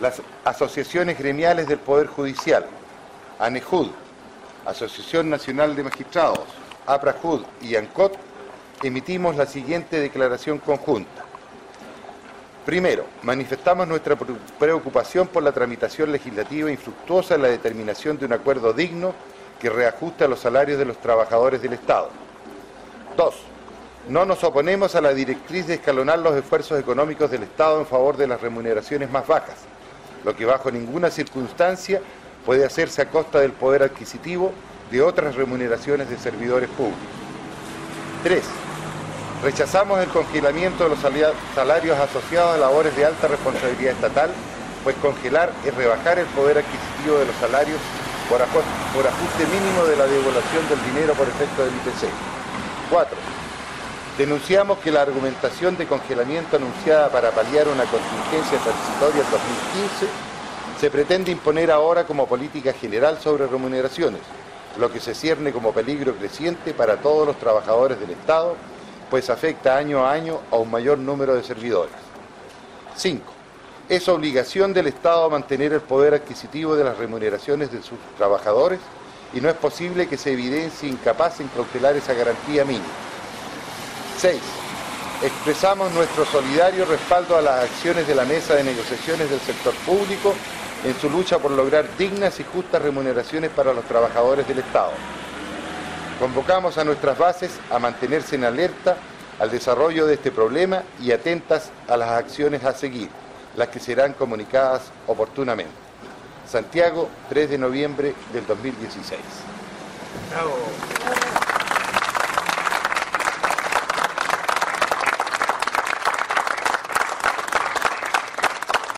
Las asociaciones gremiales del Poder Judicial, ANEJUD, Asociación Nacional de Magistrados, APRAJUD y ANCOT, emitimos la siguiente declaración conjunta. Primero, manifestamos nuestra preocupación por la tramitación legislativa infructuosa en la determinación de un acuerdo digno que reajuste los salarios de los trabajadores del Estado. Dos, no nos oponemos a la directriz de escalonar los esfuerzos económicos del Estado en favor de las remuneraciones más bajas, lo que bajo ninguna circunstancia puede hacerse a costa del poder adquisitivo de otras remuneraciones de servidores públicos. 3. Rechazamos el congelamiento de los salarios asociados a labores de alta responsabilidad estatal, pues congelar es rebajar el poder adquisitivo de los salarios por ajuste mínimo de la devaluación del dinero por efecto del IPC. 4. Denunciamos que la argumentación de congelamiento anunciada para paliar una contingencia transitoria en 2015 se pretende imponer ahora como política general sobre remuneraciones, lo que se cierne como peligro creciente para todos los trabajadores del Estado, pues afecta año a año a un mayor número de servidores. 5. Es obligación del Estado mantener el poder adquisitivo de las remuneraciones de sus trabajadores y no es posible que se evidencie incapaz en cautelar esa garantía mínima. 6. Expresamos nuestro solidario respaldo a las acciones de la mesa de negociaciones del sector público en su lucha por lograr dignas y justas remuneraciones para los trabajadores del Estado. Convocamos a nuestras bases a mantenerse en alerta al desarrollo de este problema y atentas a las acciones a seguir, las que serán comunicadas oportunamente. Santiago, 3 de noviembre del 2016.